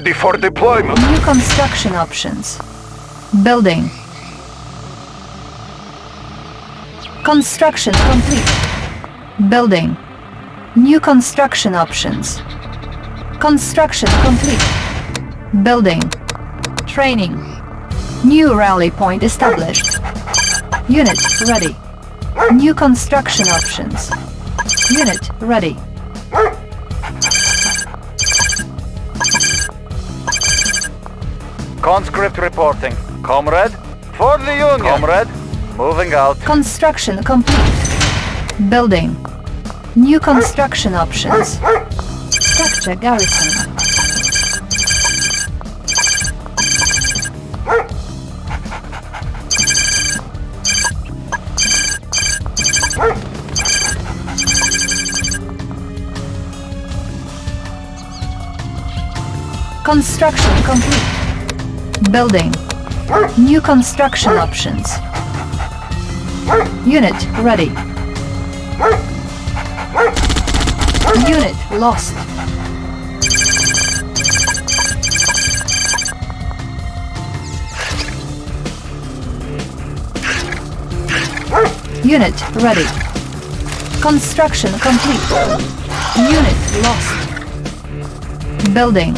Ready for deployment. New construction options. Building. Construction complete. Building. New construction options. Construction complete. Building. Training. New rally point established. Unit ready. New construction options. Unit ready. Conscript reporting. Comrade? For the Union. Comrade? Moving out. Construction complete. Building. New construction options. Structure garrison. Construction complete. Building. New construction options. Unit ready. Unit lost. Unit ready. Construction complete. Unit lost. Building.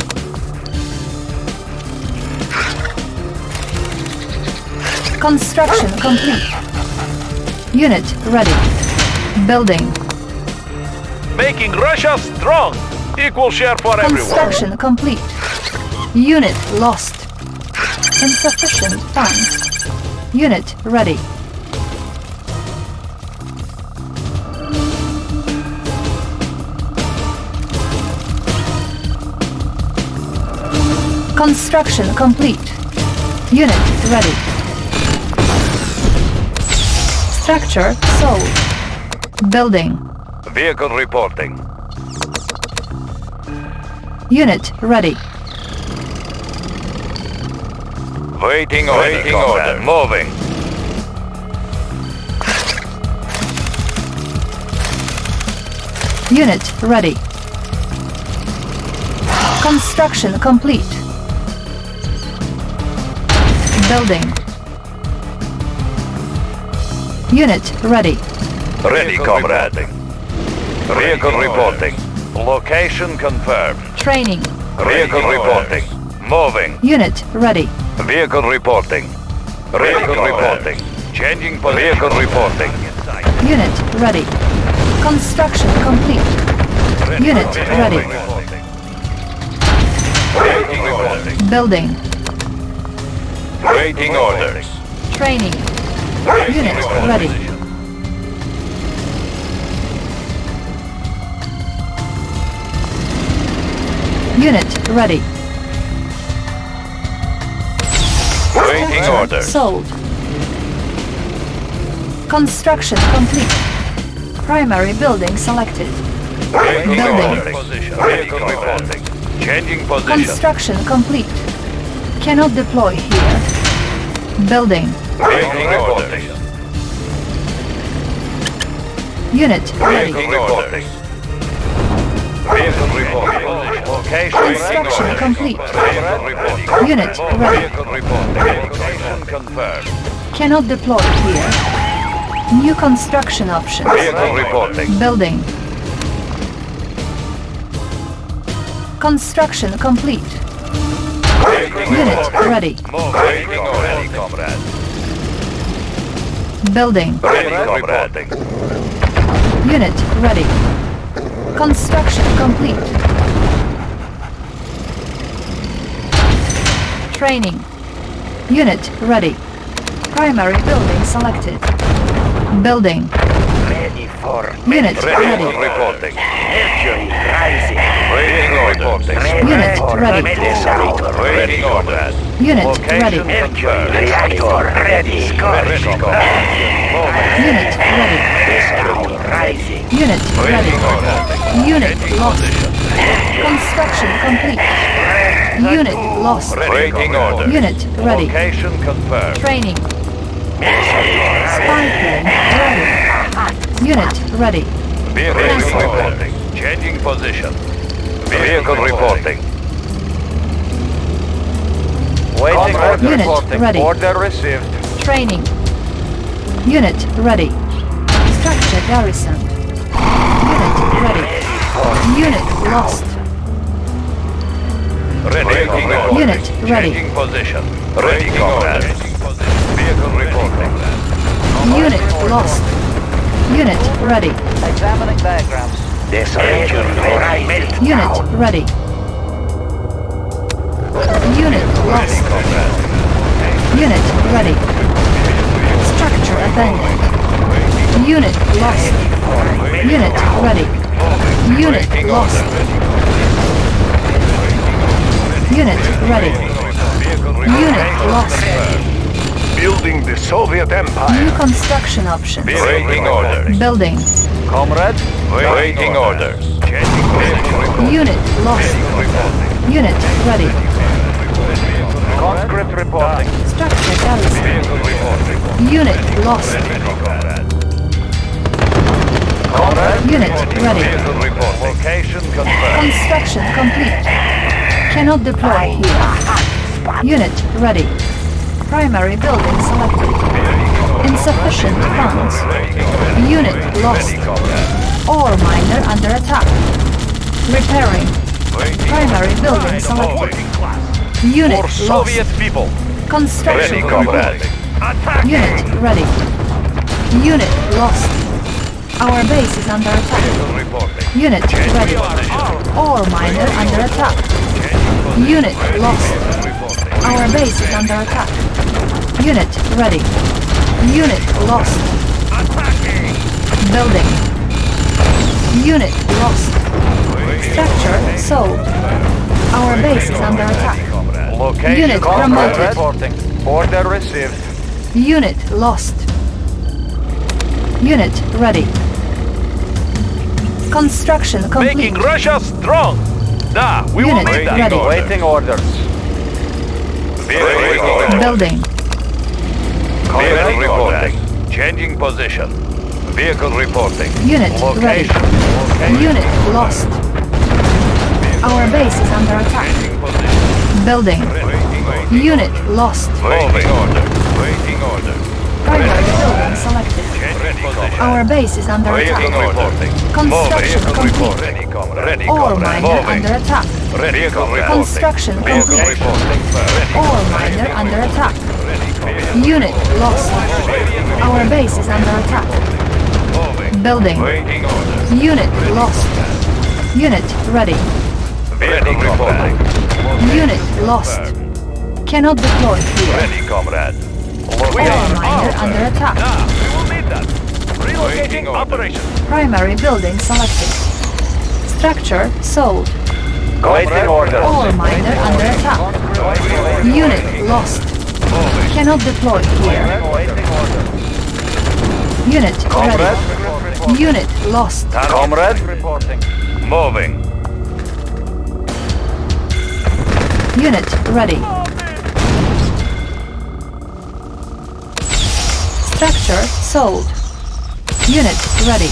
Construction complete. Unit ready. Building. Making Russia strong. Equal share for everyone. Construction complete. Unit lost. Insufficient funds. Unit ready. Construction complete. Unit ready. Structure sold. Building. Vehicle reporting. Unit ready. Waiting order. Waiting order. Moving. Unit ready. Construction complete. Building. Unit ready. Ready, comrade. Vehicle reporting. Location confirmed. Training. Vehicle reporting. Moving. Unit ready. Vehicle reporting. Vehicle reporting. Changing position. Vehicle reporting. Unit ready. Construction complete. Unit ready. Building. Waiting orders. Training. Unit ready. Unit ready. Waiting orders. Sold. Construction complete. Primary building selected. Waiting Building. reporting. Changing position. Construction complete. Cannot deploy here. Building. Waiting orders. Unit ready. Vehicle reporting. Vehicle reporting. Location Construction complete. Vehicle reporting. Unit ready. Vehicle reporting. Location confirmed. Cannot deploy here. New construction options. Vehicle reporting. Building. Construction complete. Unit ready. Order, comrade. Building. Ready, comrade. Unit ready. Construction complete. Training. Unit ready. Primary building selected. Building. Ready for Unit Ready, ready. reporting. Mercury rising. Waiting reporting. Unit ready. Reactor Waiting orders. Unit Location ready. Mercury reactor ready. Ready, Unit ready. Reactor rising. Unit ready. Waiting. Unit Changing lost. Construction complete. Unit lost. Waiting orders. Unit ready. Location confirmed. Training. Spy plane ready. Unit ready. Vehicle Cancel. reporting. Changing position. Vehicle reporting. Waiting order Unit reporting. ready. Order received. Training. Unit ready. Structure garrisoned. Unit ready. Unit lost. Ready, comrade. Unit ready. Changing position. Ready, comrade. Vehicle reporting. Unit lost. Unit ready. Examining diagrams. Desolation rising. Unit ready. Unit lost. Unit ready. Structure abandoned. Unit lost. Unit ready. Unit lost. Unit ready. Unit lost. Building the Soviet Empire. New construction options. Waiting orders. Building. Comrade, Waiting orders. Changing position. Unit lost. Unit ready. conscript reporting. Structure garrison. Unit lost. Comrade, Unit ready. Location confirmed. Construction complete. Cannot deploy here. Unit ready. Primary building selected. Insufficient funds. Unit lost. Ore miner under attack. Repairing. Primary building selected. Unit For lost. Soviet people. Construction Ready, complete. Unit ready. Unit lost. Our base is under attack. Reporting. Unit ready. Ore miner under attack. Unit lost. Our base is under attack. Unit ready. Unit lost. Attacking. Building. Unit lost. Structure sold. Our base is under attack. Location Unit promoted. reporting. Order received. Unit lost. Unit ready. Construction complete. Making Russia strong. Da, we Unit will need that. ready. Waiting orders. Vehicle. Building. Vehicle reporting. Changing position. Vehicle reporting. Unit ready. Location. Unit lost. Our base is under attack. Building. Waiting order. Unit lost. Waiting order. Waiting order. Primary building selected. Changing position. Our base is under Waiting attack. reporting. Construction Vehicle complete. reporting. Ready, comrade. Ready, Ore comrade. miner under attack. Ready, vehicle. Construction Vehicle complete. reporting. Ready, Ore miner under attack. ready. Unit lost. Our base is under attack. Moving. Building. Order. Unit lost. Unit ready. Vehicle reporting. Unit lost. Cannot deploy here. Ready, comrade. Ore miner under attack. Ah, Relocating operation. Primary building selected. Structure sold. Waiting orders. Ore miner under attack. Unit lost. Cannot deploy here. Unit ready. Unit lost. comrade reporting. Moving. Unit ready. Structure sold. Unit ready.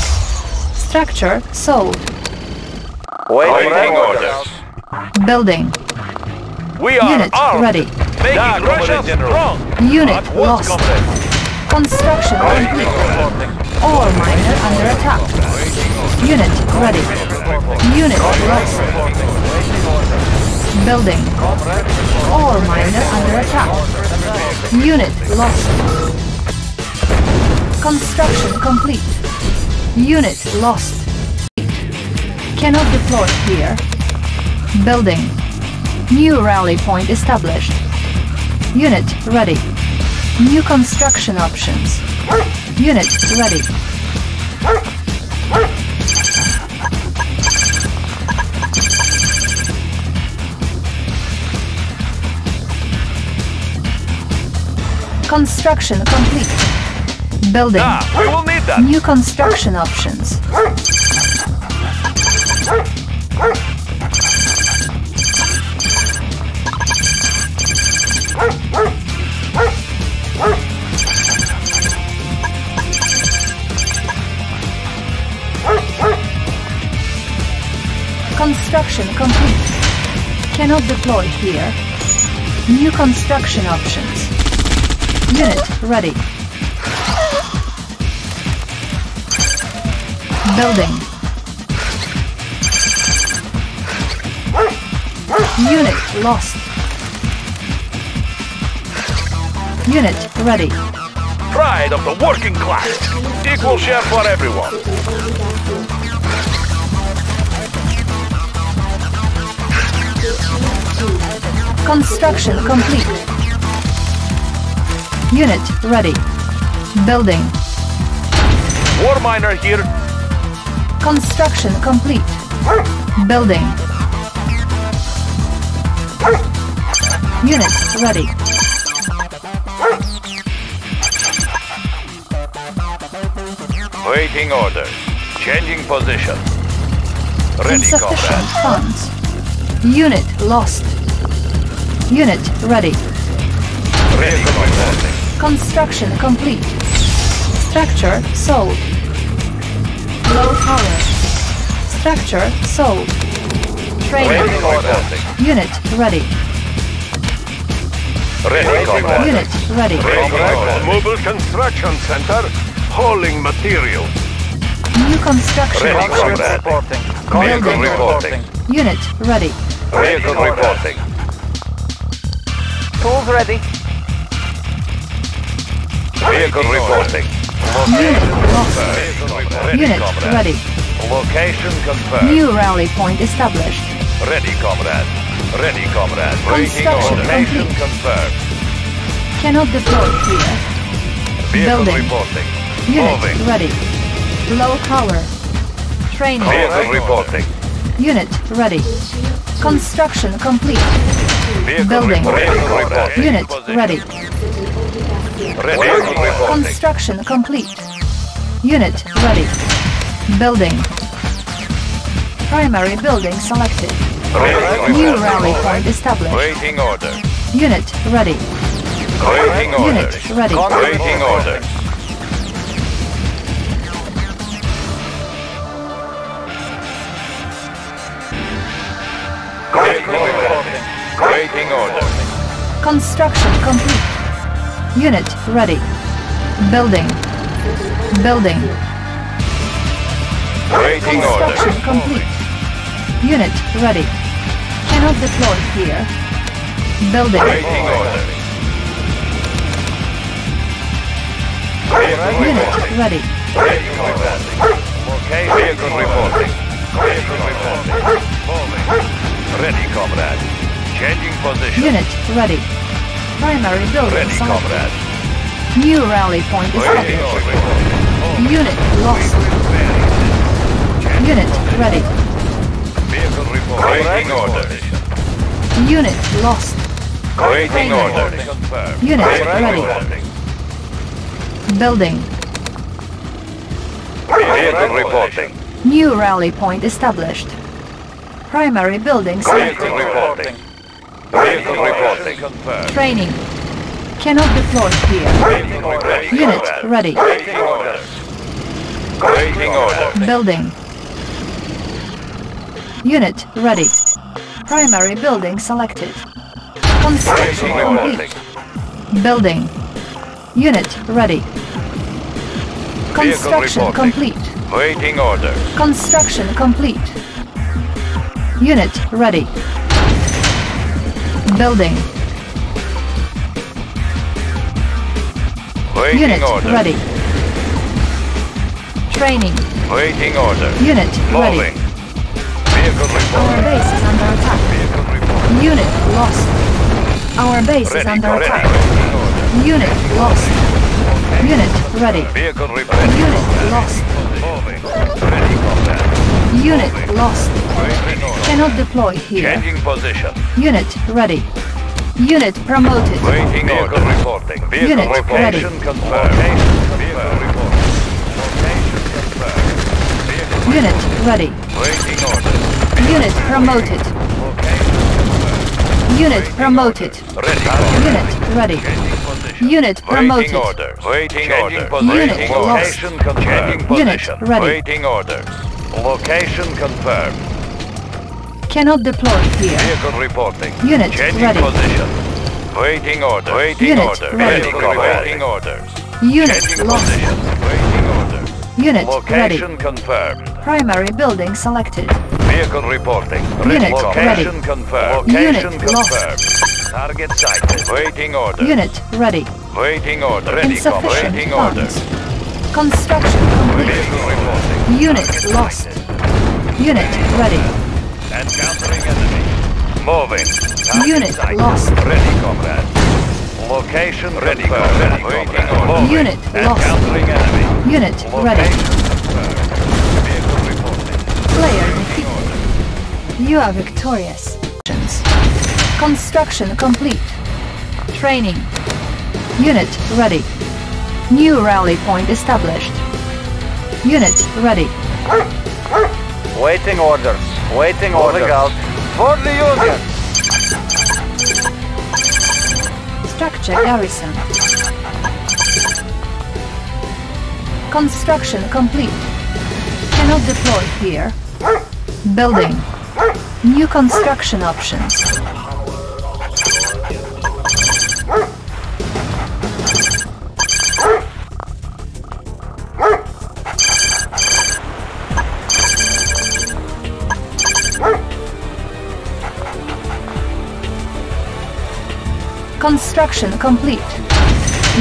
Structure sold. Waiting Waiting orders. orders. Building. We are Unit armed. ready. Making Da, Russia strong. Unit lost. comrade. Construction complete. Ore miner under attack. Unit ready. Unit lost. Building. Ore miner under attack. Unit lost. Construction complete. Unit lost. Cannot deploy here. Building. New rally point established. Unit ready. New construction options. Unit ready. Construction complete. Building. Da, we will need that. New construction options. Construction complete. Cannot deploy here. New construction options. Unit ready. Building. Unit lost. Unit ready. Pride of the working class. Equal share for everyone. Construction complete. Unit ready. Building. War miner here. Construction complete. Building. Unit ready. Waiting order. Changing position. Ready, Insufficient comrade. funds. Unit lost. Unit ready. Reporting. Construction complete. Structure sold. Low power. Structure sold. Training. Vehicle. Unit ready. Ready, comrade. Unit ready. Comrade. Mobile Construction Center, hauling material. New construction Ready, options. comrade. reporting. Vehicle reporting. Unit ready. Vehicle reporting. Tools ready. Vehicle reporting. Unit lost. Unit ready. Location confirmed. New rally point established. Ready, comrade. Ready, comrade. Construction order. Location complete. confirmed. Cannot deploy here. Vehicle Building. reporting. Unit Moving. ready. Low power. Training. Vehicle reporting. Unit ready. Construction complete. Vehicle Building. Vehicle. Unit ready. Ready. Construction complete. Unit ready. Building. Primary building selected. Vehicle New reporting. rally point established. Waiting order. Unit ready. Waiting order. Unit ready. Waiting order. Waiting order. Construction complete. Unit ready. Building. Building. Waiting order. Construction complete. Unit ready. Cannot deploy here. Building. Waiting order. Unit ready. Location. Vehicle reporting. Vehicle reporting. Ready, comrade. Changing position. Unit ready. Primary building Ready, selected. comrade. New rally point Waiting established. Unit lost. Unit ready. Vehicle reporting. Waiting order. Unit lost. Waiting order. Unit ready. Building. Vehicle reporting. New rally point established. Primary building Vehicle selected. reporting. Vehicle reporting. Training. Cannot deploy here. Unit ready. Waiting order. Waiting order. Building. Unit ready. Primary building selected. Construction complete. Building. Unit ready. Construction complete. Waiting order. Construction complete. Unit ready. Building. Waiting Unit order. ready. Training. Waiting order. Unit ready. Moving. Vehicle Our base is under attack. Vehicle. Unit lost. Our base is under ready. attack. Unit lost. Unit ready. Vehicle. Unit lost. Moving. Ready. Unit lost. Cannot deploy here. Changing position. Unit ready. Unit promoted. Waiting order. reporting. Vehicle Unit ready. confirmed. Reporting. Location confirmed. Unit ready. waiting order. Unit promoted. Location confirmed. Unit promoted. Ready. Unit ready. Changing position. Unit Waiting promoted. order. Waiting order. Unit Waiting lost. location confirmed. Changing Unit ready. Waiting order. Location confirmed. Cannot deploy here. Vehicle reporting. Unit Changing ready. position. Waiting orders. Waiting Unit orders. ready. Ready. Waiting orders. Unit Changing lost. position. Waiting orders. Unit ready. Location confirmed. Primary building selected. Vehicle reporting. Unit Location ready. confirmed. Unit Location lost. Target sighted. Waiting orders. Unit ready. Waiting order. Ready, comrade. Insufficient Waiting funds. orders. Construction complete. Vehicle reporting. Unit lost. Unit ready. Encountering enemy. Moving. Target Unit sighted. lost. Ready, comrade. Location ready, comrade. Waiting order. Moving. Unit lost. Encountering enemy. Unit ready. Location confirmed. Player defeated. You are victorious. Construction complete. Training. Unit ready. New rally point established. Unit ready. Waiting orders. Waiting orders. out. For the Union. Structure garrison. Construction complete. Cannot deploy here. Building. New construction options. Construction complete.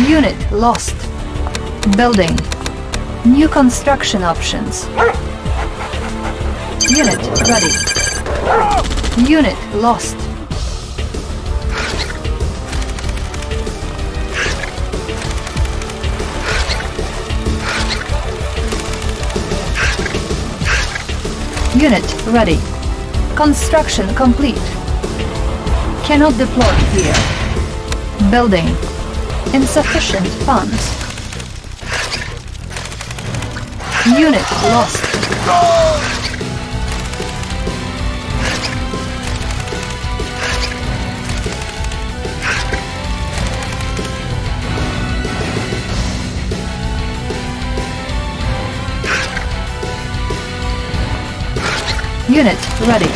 Unit lost. Building. New construction options. Unit ready. Unit lost. Unit ready. Construction complete. Cannot deploy here. Building. Insufficient funds. Unit lost. Unit ready.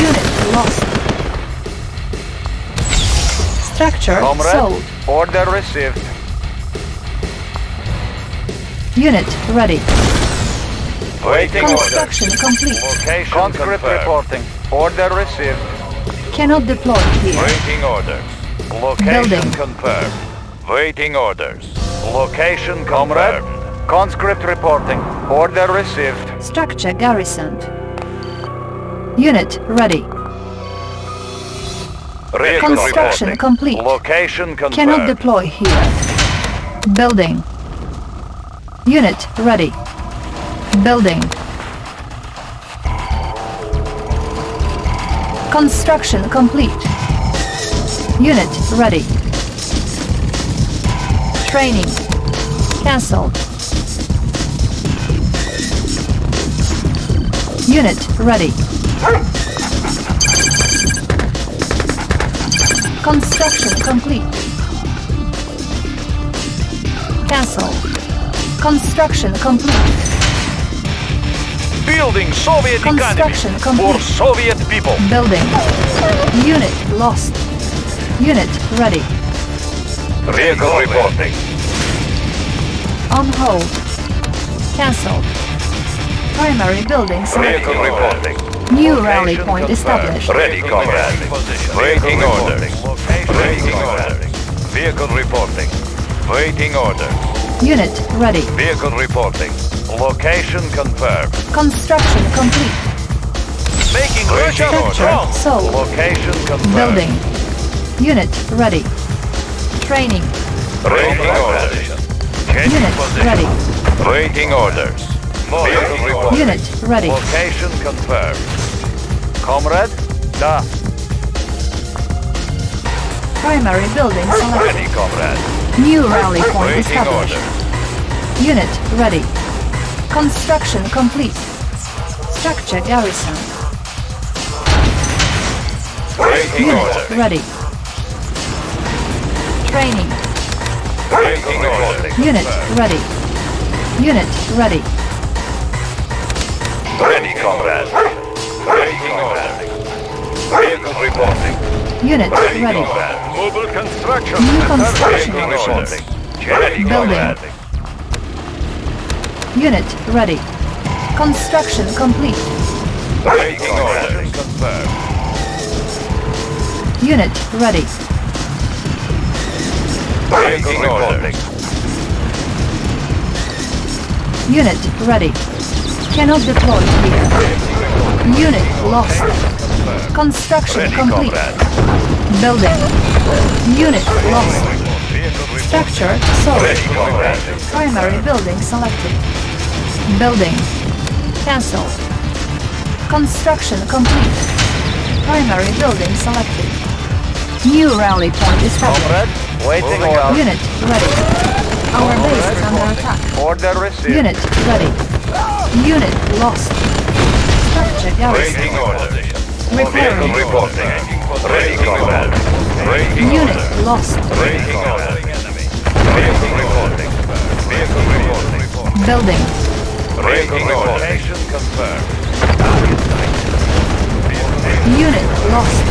Unit lost. Structure Comrade. sold. Order received. Unit ready. Waiting orders. Construction complete. Location Conscript confirmed. reporting. Order received. Cannot deploy here. Waiting orders. Location Building. confirmed. Waiting orders. Location Comrade. confirmed. Conscript reporting. Order received. Structure garrisoned. Unit ready. Construction reporting. complete. Location confirmed. Cannot deploy here. Building. Unit ready. Building. Construction complete. Unit ready. Training. Cancelled. Unit ready. Construction complete. Cancel. Construction complete. Building Soviet Construction economy complete. for Soviet people. Building. Unit lost. Unit ready. Vehicle reporting. On hold. Cancelled. Primary building selected. Vehicle reporting. New rally point confirmed. established. Ready, comrade. Waiting orders. Waiting orders. Vehicle reporting. Waiting orders. Unit ready. Vehicle reporting. Location confirmed. Construction complete. Making Russia strong. Sold. Location confirmed. Building. Unit ready. Training. Waiting orders. Changing Unit position. ready. Waiting orders. Vehicle reporting. Unit ready. Location confirmed. Comrade. Da. Primary building selected. Ready, comrade. New rally point Waiting established. orders. Unit ready. Construction complete. Structure garrison. Waiting Unit orders. ready. Training. Waiting. Unit ready. Unit ready. Ready, comrade. Waiting orders. Vehicle reporting. Unit ready. Mobile construction New center. construction Waiting options. Building. Unit ready. Construction complete. Waiting order. Confirmed. Unit ready. Waiting reporting. Unit ready. Cannot deploy here. Unit lost. Construction Ready, complete. comrade. Building. Unit lost. Structure sold. Ready. Primary building selected. Building. Cancel. Construction complete. Primary building selected. New rally point established. Comrade, waiting Moving. Unit ready. Our base is under attack. Order received. Unit ready. Unit lost. Structure garrison. Waiting order. Vehicle reporting. Ready, comrade. Waiting Unit lost. Waiting order. Vehicle reporting. Vehicle reporting. Building. Order. Location confirmed. Unit lost.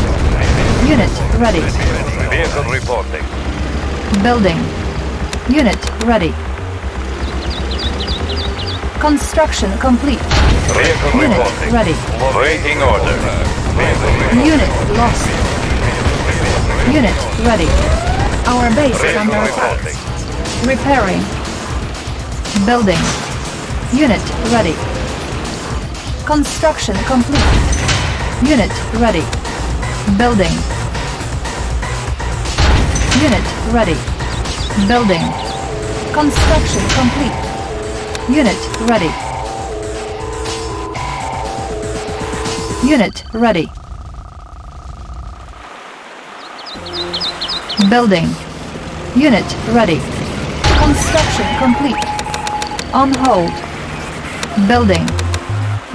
Unit ready. Vehicle reporting. Building. Unit ready. Construction complete. Vehicle Unit reporting. ready. Waiting order. Unit lost. Unit ready. Our base is under attack. Repairing. Building. Unit ready. Construction complete. Unit ready. Building. Unit ready. Building. Construction complete. Unit ready. Unit ready. Building. Unit ready. Construction complete. On hold. Building.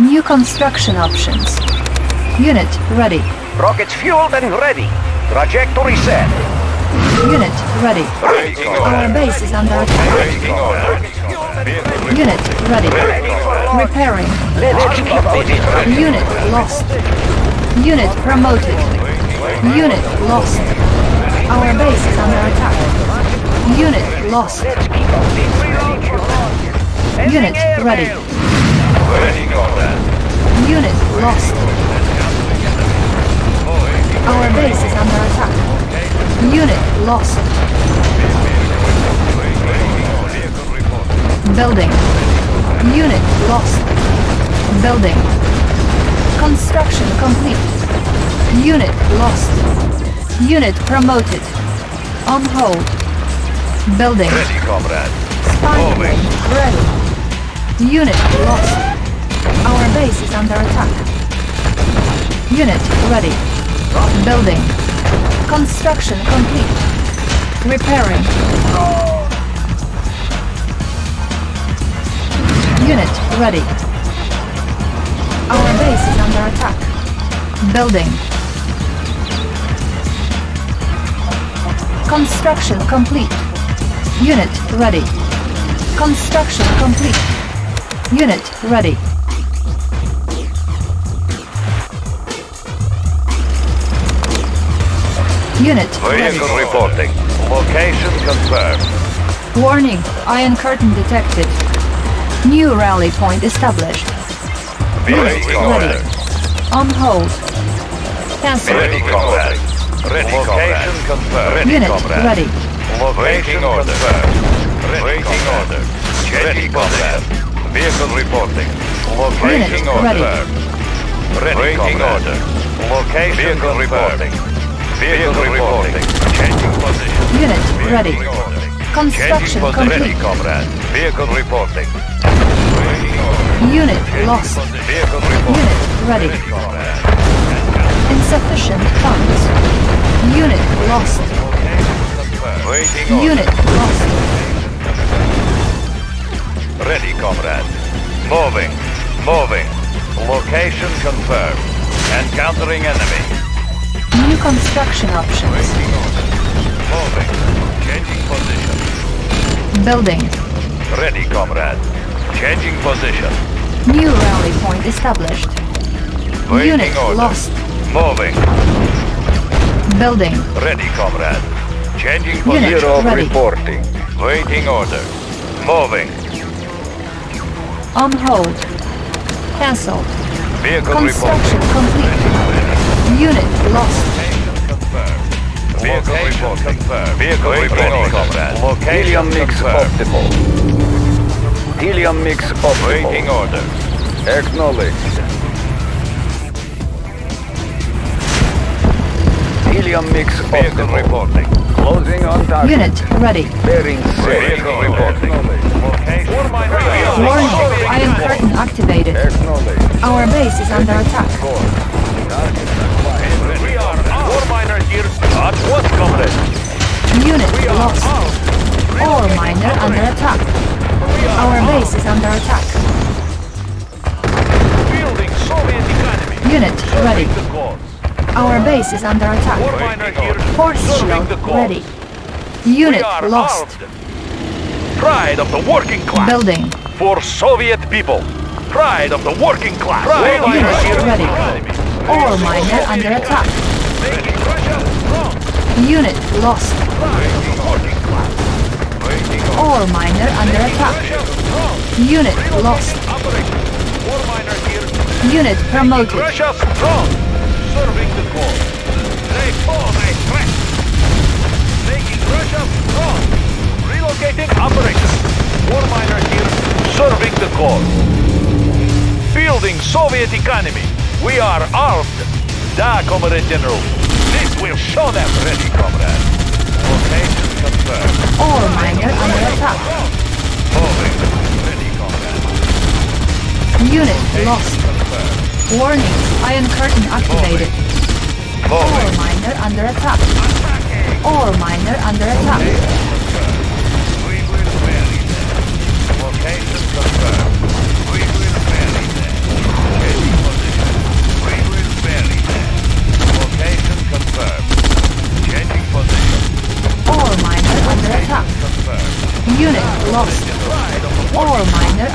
New construction options. Unit ready. Rockets fueled and ready. Trajectory set. Unit ready. Our base is under attack. Waiting order. Vehicle Unit ready. Repairing. Unit lost. Unit promoted. Unit lost. Our base is under attack. Unit lost. Unit ready. Unit lost. Our base is under attack. Unit lost. Building. Unit lost. Building. Construction complete. Unit lost. Unit promoted. On hold. Building. Ready, comrade. Moving. ready. Unit lost. Our base is under attack. Unit ready. Building. Construction complete. Repairing. Unit ready. Our base is under attack. Building. Construction complete. Unit ready. Construction complete. Unit ready. Unit ready. Vehicle reporting. Location confirmed. Warning, Iron Curtain detected. New rally point established. Waiting order. ready. On hold. Cancel. Ready, comrade. Ready, Location confirmed. Ready, Unit comrade. ready. Location confirmed. Waiting order. Ready, comrade. Vehicle reporting. Location Unit order. ready. Ready, Waiting order. Location Vehicle reporting. Vehicle reporting. Changing position. Unit ready. Vehicle reporting. Construction Changing position. Ready, complete. comrade. Vehicle reporting. Unit lost. Vehicle reporting. Unit ready. Insufficient funds. Unit lost. Unit lost. Ready, comrade. Moving. Moving. Location confirmed. Encountering enemy. New construction options. Waiting order. Moving. Changing position. Building. Ready, comrade. Changing position. New rally point established. Waiting Unit order. lost. Moving. Building. Ready, comrade. Changing position. Unit position. ready. reporting. Waiting order. Moving. On hold. Cancelled. Vehicle Construction reporting. complete. Unit lost. Vehicle reporting. Confirmed. Vehicle reporting, comrade. Location Helium mix confirmed. optimal. Helium mix optimal. Waiting order. Acknowledged. Helium mix Vehicle optimal. reporting. Closing on target. Unit ready. Bearing set. Vehicle reporting. Location. Warning. Iron curtain activated. Our base is under attack. Unit lost. Ore miner under attack. Our base is under attack. Fielding Soviet economy. Unit ready. Our base is under attack. Force Serving shield ready. Unit lost. armed. Pride of the working class. Building. For Soviet people. Pride of the working class. Pride Unit ready. economy. Ore miner under attack. Unit lost. Ore miner under attack. Unit lost. Unit promoted. Serving the cause. They threat. Making Russia strong. Relocating operation. War miner here. Serving the cause. Fielding Soviet economy. We are armed. Da, Comrade General. This will show them. Ready, comrade. Location confirmed. Ore miner under attack. Moving. Ready, comrade. Unit lost. Confirmed. Warning. Iron curtain activated. Moving. miner under attack. Ore miner under attack. We will them. Location confirmed.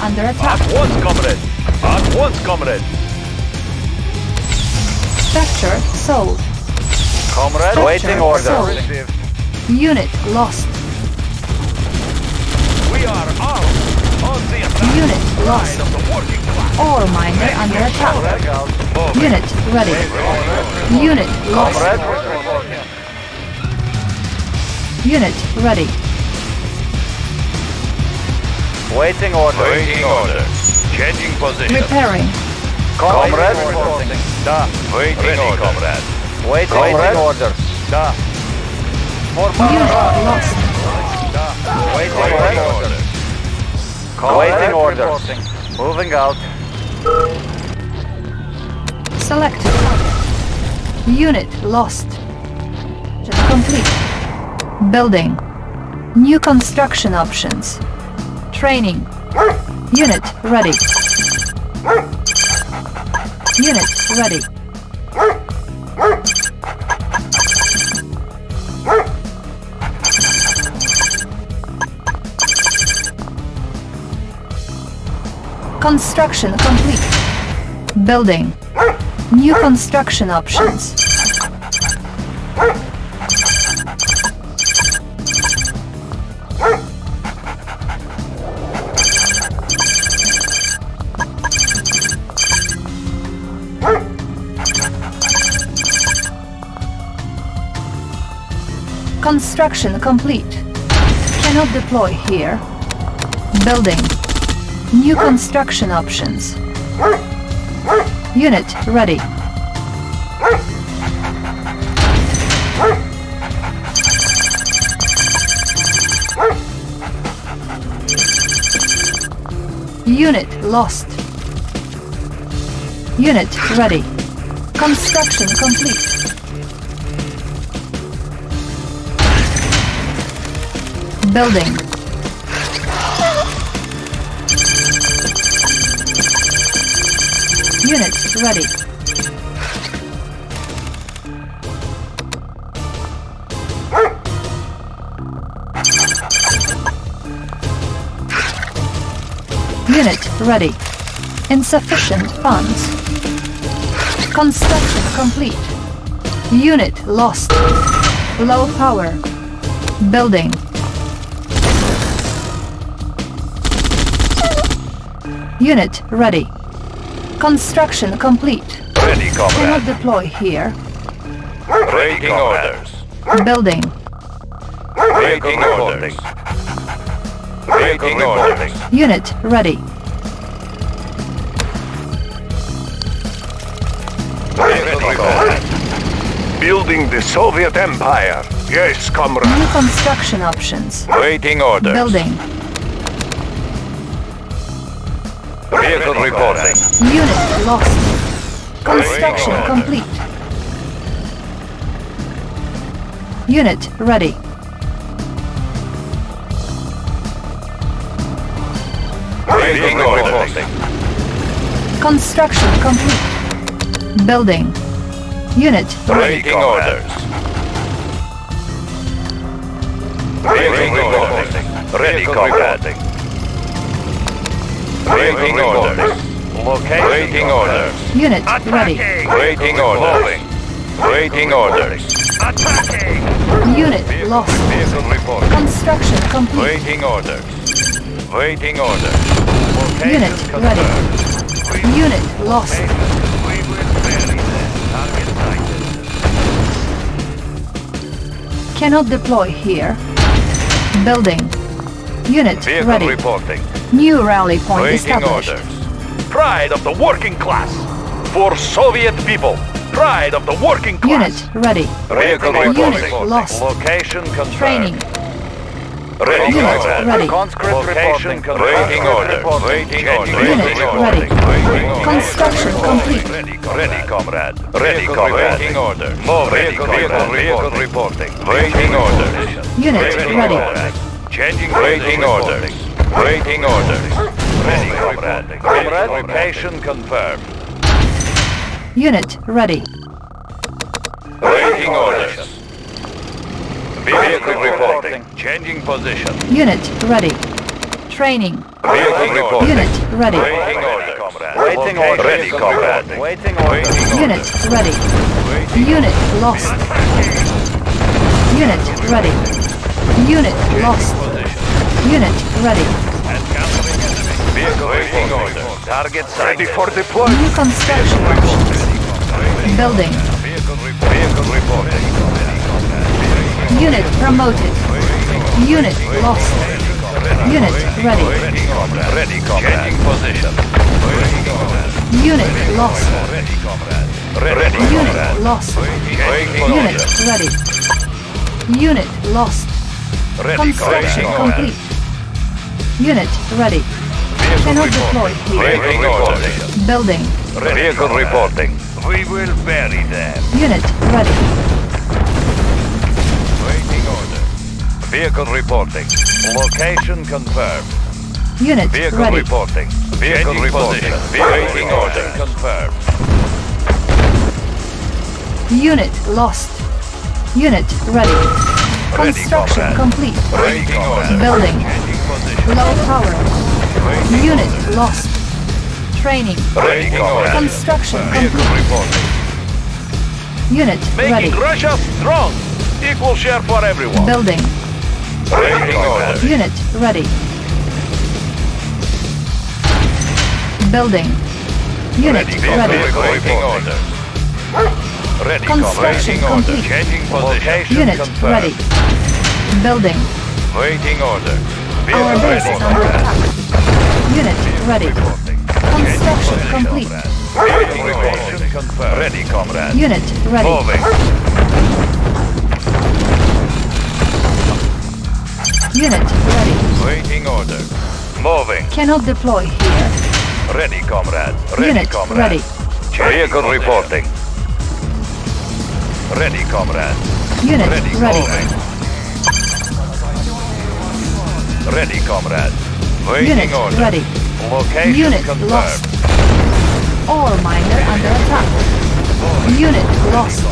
Under attack. At once, comrade. At once, comrade. Structure sold. Comrade, Structure waiting order. sold. Unit lost. We are armed. On the attack. Unit lost. of the working class. Ore miner under attack. Unit ready. Unit lost. Unit ready. Waiting order. Waiting order. Changing position. Repairing. Comrade, Da. Waiting Ready, order. comrade. waiting Comrade. orders. Da. Unit lost. Waiting Waiting orders. order. Waiting orders. Moving out. Selected. Unit lost. Just complete. Building. New construction options. Training. Unit ready. Unit ready. Construction complete. Building. New construction options. Construction complete. Cannot deploy here. Building. New construction options. Unit ready. Unit lost. Unit ready. Construction complete. Building. Unit ready. Unit ready. Insufficient funds. Construction complete. Unit lost. Low power. Building. Unit ready. Construction complete. Ready, Cannot deploy here. Waiting orders. Building. Waiting orders. Waiting orders. Unit ready. Ready. Building the Soviet Empire. Yes, comrade. New construction options. Waiting orders. Building. Vehicle reporting. Unit lost. Construction complete. Unit ready. Waiting reporting. Construction complete. Building. Unit ready. Waiting orders. Waiting orders. Ready, comrade. Waiting orders. Location Waiting orders. Unit ready. Waiting orders. Waiting orders. Attacking. Unit lost. Vehicle reporting. Construction complete. Waiting orders. Waiting orders. Unit ready. Unit lost. Cannot deploy here. Building. Unit Vehicle ready. reporting. New rally point Waiting established. orders. Pride of the working class. For Soviet people. Pride of the working class. Unit ready. Vehicle reporting. Unit lost. Location confirmed. Training. Ready, Unit comrade. ready. Conscript Location reporting. confirmed. Waiting orders. Waiting orders. Unit Waiting ready. orders. Waiting orders. Construction complete. Ready, ready, comrade. Ready, comrade. Waiting orders. Vehicle, vehicle, vehicle reporting. Waiting orders. Unit Waiting ready. Orders. Changing waiting orders. Waiting orders. Ready, comrade. Comrade, location confirmed. Unit ready. Waiting orders. Vehicle reporting. Changing position. Unit ready. Training. Vehicle reporting. Unit ready. Waiting orders, comrade. Waiting order. Ready, comrade. Waiting order. Waiting Unit ready. Unit lost. Unit ready. Unit lost. Unit ready. Vehicle waiting orders. Target Ready for deployment. New construction. Building. Vehicle reporting. Unit promoted. Unit lost. Unit ready. Ready, comrade. Changing position. Unit lost. Ready, comrade. Ready, Unit lost. Unit ready. Unit lost. Construction complete. Unit ready. Vehicle Cannot deploy here. Waiting orders. Building. Vehicle reporting. We will bury them. Unit ready. Waiting orders. Vehicle reporting. Location confirmed. Unit Vehicle ready. reporting. Vehicle Changing reporting. position. Waiting orders. Confirmed. Unit lost. Unit ready. Construction comrade. complete. Waiting orders. Building. Low power. Unit lost. Training. Construction complete. Unit ready. Making Russia strong. Equal share for everyone. Building. Unit ready. Building. Unit ready. orders. Ready, Construction complete. Unit ready. Building. Waiting orders. Our base is under attack. Unit ready. Construction complete. Waiting Location orders. confirmed. Ready, comrade. Unit ready. Moving. Unit ready. Waiting orders. Moving. Cannot deploy here. Ready, comrade. Ready, Unit comrade. ready. Vehicle reporting. Ready, comrade. Unit Ready, ready. moving. Ready, comrade. Waiting Unit orders. ready. Location Unit confirmed. lost. Ore miner under attack. Unit lost.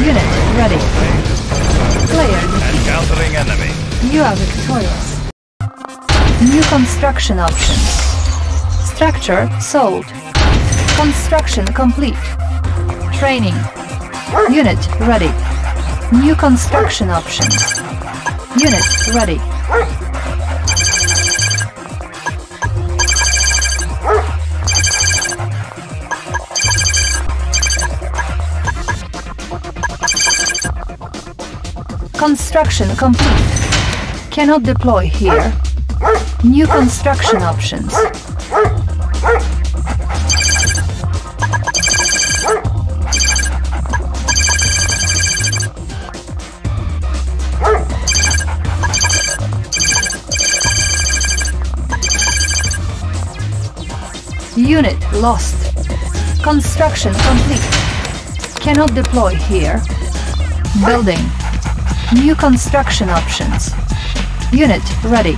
Unit ready. Player. Encountering enemy. You are victorious. New construction options. Structure sold. Construction complete. Training. Unit ready. New construction options. Unit ready. Construction complete. Cannot deploy here. New construction options. Unit lost. Construction complete. Cannot deploy here. Building. New construction options. Unit ready.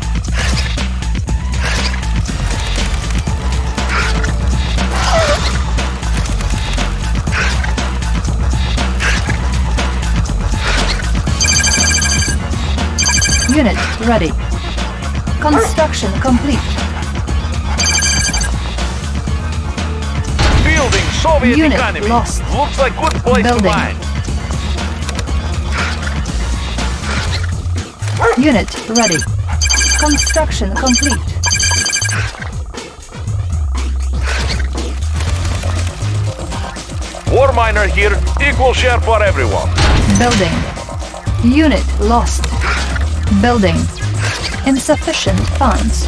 Unit ready. Construction complete. Building Soviet Unit economy. lost. Looks like good place to mine. Unit ready. Construction complete. War miner here. Equal share for everyone. Building. Unit lost. Building. Insufficient funds.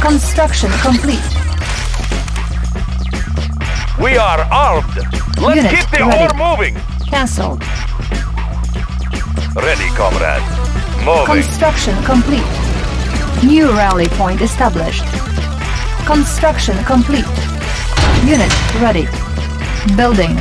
Construction complete. We are armed. Let's Unit keep the ready. ore moving. Cancelled. Ready, comrade. Moving. Construction complete. New rally point established. Construction complete. Unit ready. Building.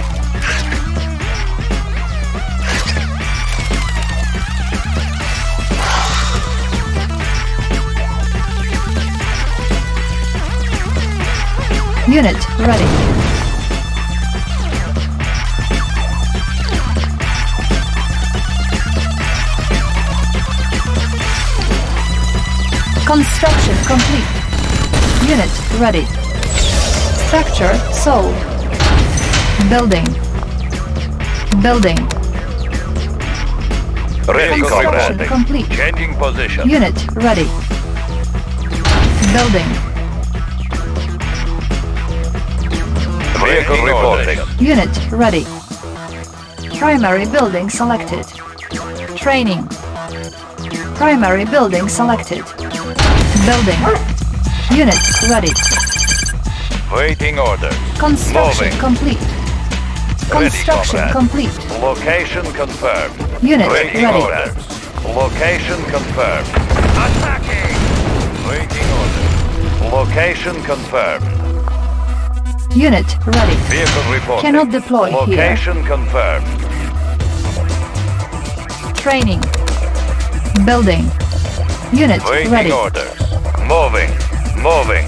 Unit ready. Construction complete. Unit ready. Structure sold. Building. Building. Ready, Construction comrade. complete. Changing position. Unit ready. Building. Vehicle reporting. Unit ready. Primary building selected. Training. Primary building selected. Building. Unit ready. Waiting order. Construction Moving. complete. Construction comrade. complete. Location confirmed. Unit Waiting ready. orders. Location confirmed. Attacking! Waiting order. Location confirmed. Unit ready. Vehicle reporting. Cannot deploy here. Location confirmed. Training. Building. Unit Waiting ready. orders. Moving. Moving.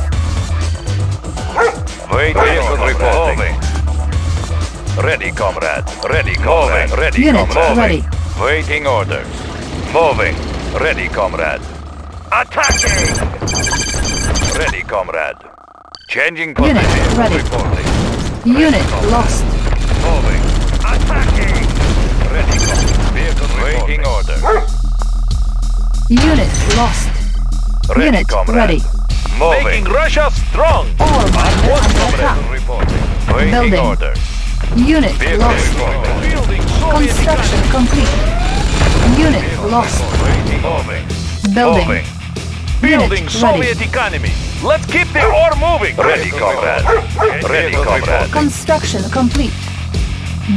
Waiting Vehicle reporting. Moving. Ready, comrade. Ready, comrade. Ready, Unit comrade. ready. Waiting orders. Moving. Ready, comrade. Attacking! Ready, comrade. Changing Unit ready. Reporting. Unit lost. Moving. Attacking! Ready, comrade. Vehicle Waiting orders. Unit lost. Ready, Unit comrade. ready. Moving. Making Russia strong. Ore miner What's comrade? attack. Reporting. Waiting Building. orders. Unit Vehicle lost. reporting. Building Construction complete. Unit lost. Waiting. Moving. Building. Moving. Building Unit Soviet ready. economy. Let's keep the ore moving. Ready, comrade. Ready, comrade. Construction complete.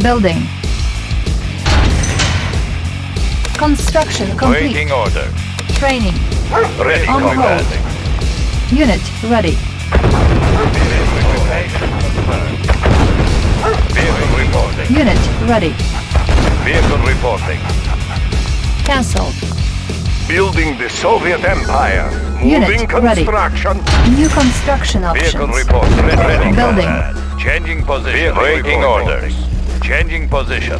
Building. Construction complete. Waiting orders. Training. Ready, On comrade. hold. Unit ready. Vehicle reporting. Unit ready. Vehicle reporting. Cancelled. Building the Soviet Empire. Unit ready. construction. New construction Vehicle options. report. Ready, ready, Building. Changing position. Waiting orders. Changing position.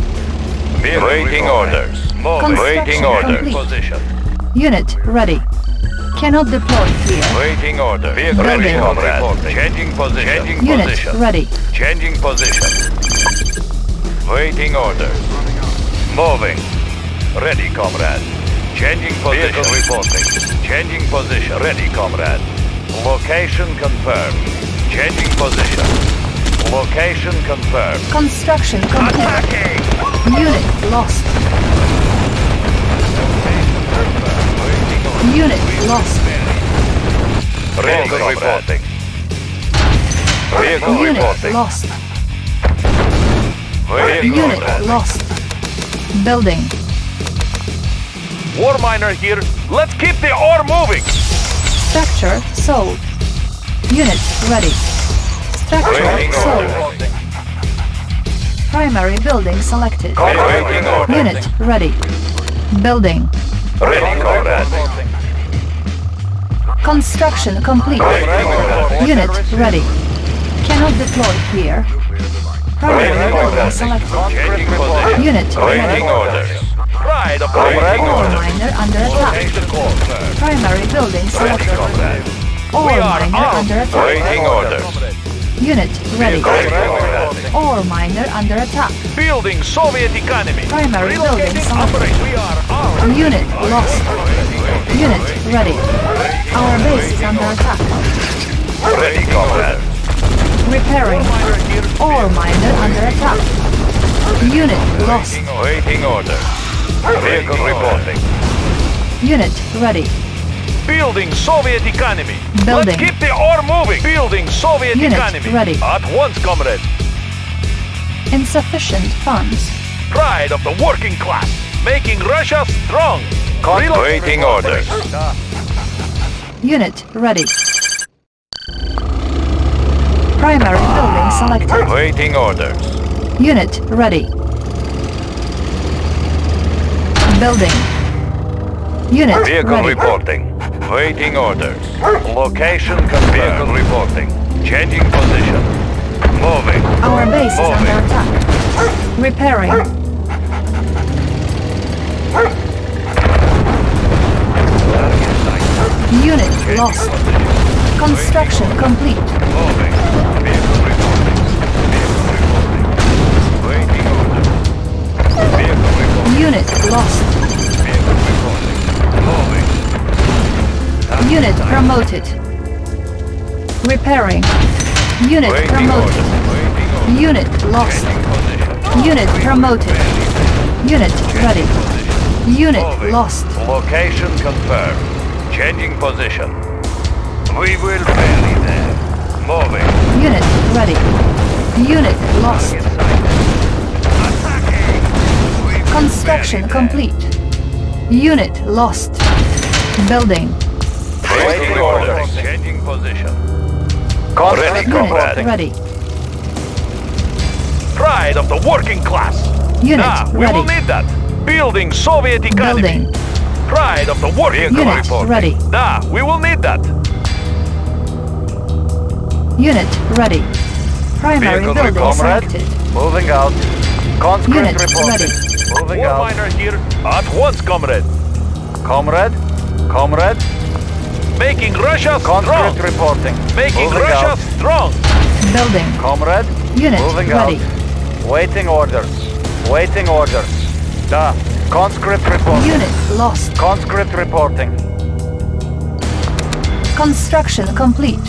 Vehicle Waiting orders. Moving. Construction Waiting orders. complete. Position. Unit ready. Cannot deploy here. Waiting order. Vehicle Building. ready, comrade. Changing position. Changing Unit position. ready. Changing position. Waiting order. Moving. Ready, comrade. Changing position. Vehicle reporting. Changing position. Ready, comrade. Location confirmed. Changing position. Location confirmed. Construction complete. Attacking! Unit lost. Unit lost. Vehicle reporting. Vehicle Unit reporting. lost. Vehicle Unit reporting. lost. Building. War miner here. Let's keep the ore moving. Structure sold. Unit ready. Structure Waiting sold. order. Primary building selected. Waiting order. Unit ready. Building. Ready, comrade. Construction complete. Unit ready. Cannot deploy here. Primary building selected. Unit ready. orders. Pride of the Waiting Ore orders. miner under attack. Primary building selected. comrade. Ore We are miner under attack. Unit ready. Ready, comrade. Miner under attack. Building Soviet economy. Primary building Relocating operate. We are armed. Unit lost. Unit ready. Our base is under attack. Ready, comrade. Repairing. Miner here. Ore miner under attack. Unit lost. Waiting orders. Vehicle reporting. Unit ready. Building Soviet economy. Building. Let's keep the ore moving. Building Soviet Unit economy. ready. At once, comrade. Insufficient funds. Pride of the working class. Making Russia strong. Relo- Waiting orders. Unit ready. Primary building selected. Waiting orders. Unit ready. Building. Unit Vehicle ready. reporting. Waiting orders. Location confirmed. Vehicle reporting. Changing position. Moving. Our base is Moving. under attack. Repairing. Unit lost. Construction complete. Moving. Vehicle reporting. Vehicle reporting. Waiting orders. Vehicle reporting. Unit lost. Vehicle reporting. Moving. Unit promoted. Repairing. Unit promoted. orders. Waiting orders. Unit lost. Unit promoted. Unit ready. Unit Moving. lost. Location confirmed. Changing position. We will bury there. Moving. Unit ready. Unit lost. Attacking. Construction complete. Unit lost. Building. Waiting orders. Changing position. Ready, comrade. ready. Pride of the working class. Unit Ah, we will need that. Building Soviet economy. Building. Pride of the working Vehicle class. Unit reporting. ready. Ah, we will need that. Unit ready. Primary Vehicle building reporting. selected. Moving out. Conscript Unit reporting. ready. Moving War out. miner here. At once, comrade. Comrade. Comrade. Making Russia strong. Conscript reporting. Making Moving Russia out. strong. Building. Comrade. Unit Moving ready. out. Waiting orders. Waiting orders. Da. Conscript reporting. Unit lost. Conscript reporting. Construction complete.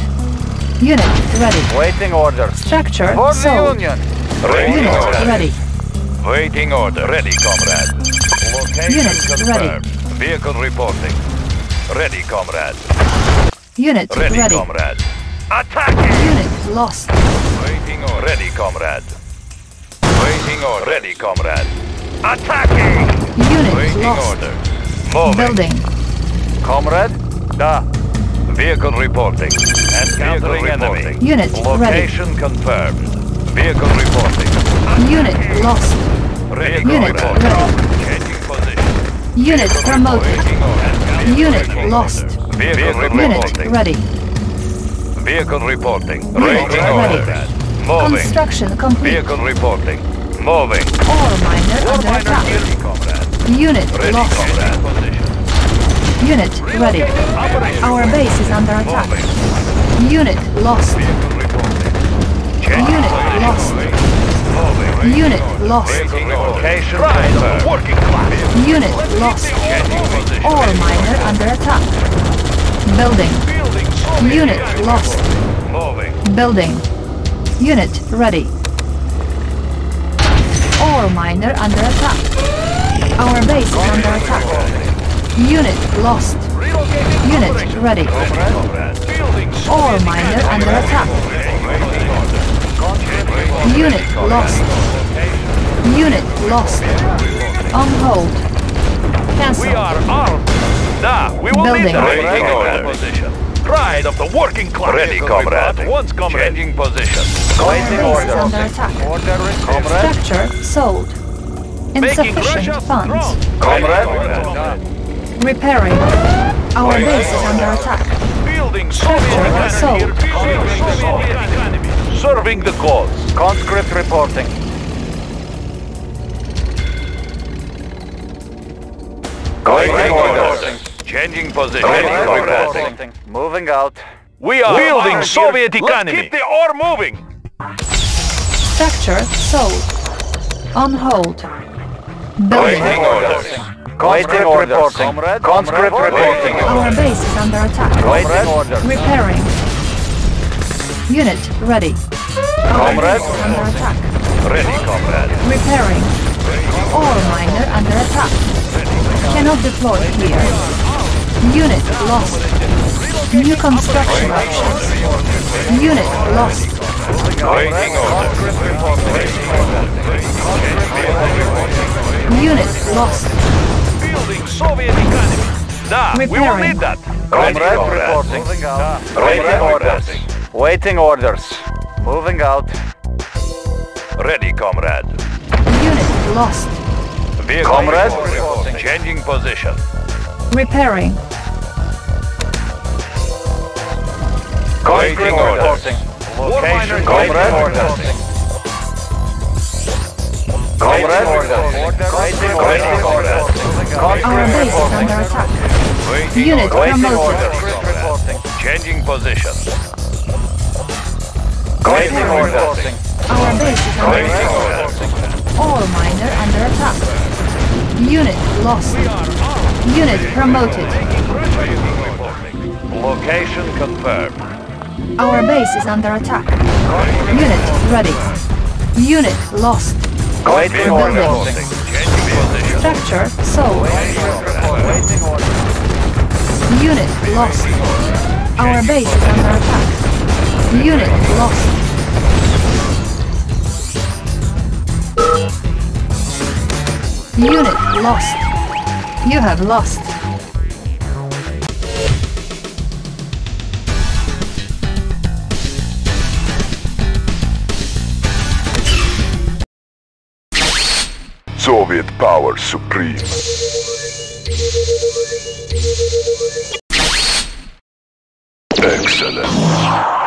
Unit ready. Waiting orders. Structure For the. Union. Waiting Unit orders. ready. Waiting order. Ready, comrade. Location Unit confirmed. Vehicle reporting. Ready, comrade. Unit Ready, ready. comrade. Attacking! Unit lost. Waiting order. Ready, comrade. Waiting order. Ready, comrade. Attacking! Unit Waiting lost. order. Moving. Building. Comrade. Da. Vehicle reporting. Encountering Vehicle enemy. reporting. Unit ready. Location confirmed. Vehicle reporting. Unit lost. Ready, Unit reporting. ready. Changing position. Unit Vehicle promoted. Unit lost. Vehicle Unit reporting. ready. Vehicle reporting. Unit Waiting ready. order. Moving. Construction complete. Vehicle reporting. Moving. Ore miner War under miner attack. Unit Ready, lost. comrade. Unit ready. Our base is under attack. Unit lost. Unit lost. Unit lost. Unit lost. Ore miner under attack. Building. Unit lost. Building. Unit ready. Ore miner under attack. Our base is under attack. Unit lost. Unit ready. Ore miner under attack. Unit lost. Unit lost. On hold. Cancel. We are armed. Da, we will Building. lead the Waiting Ready, order. position. Pride of the working class. Ready, comrade. Once, comrade. Changing position. Our Waiting base order. under attack. Order received. Structure sold. Insufficient funds. strong. Comrade. Repairing. Our base is under attack. Building Soviet Structure sold. economy. Building Soviet economy. Serving the cause. Conscript reporting. Waiting orders. Changing position. Ready, Comrade comrade. reporting. Moving out. We are building armed Soviet here. economy. Let's keep the ore moving. Structure sold. On hold. Building. Waiting orders. Conscript reporting. Conscript reporting. Our base is under attack. Waiting order. Repairing. Unit ready. Our Comrade. under attack. Ready, comrade. Repairing. Ore miner under attack. Cannot deploy here. Unit lost. New construction options. Unit lost. Waiting orders. Unit lost. Building Soviet economy. Da, we will need that. Ready, Comrade comrade. reporting. Moving out. Waiting orders. orders. Waiting orders. Moving out. Ready, comrade. Unit lost. Vehicle Comrade. reporting. Changing position. Repairing. Waiting orders. Location Comrade. reporting. Comrade. Waiting orders. comrade. Our base is under attack. Waiting Unit orders. Waiting promoted. Changing position. Waiting orders. Our base is under Waiting attack. orders. Ore miner under attack. Unit lost. Unit promoted. Location confirmed. Our base is under attack. Unit ready. Unit lost. Waiting Building. orders. Structure sold. Waiting orders. Unit lost. Our base is under attack. Unit lost. Unit lost. You have lost. Soviet power supreme. Excellent.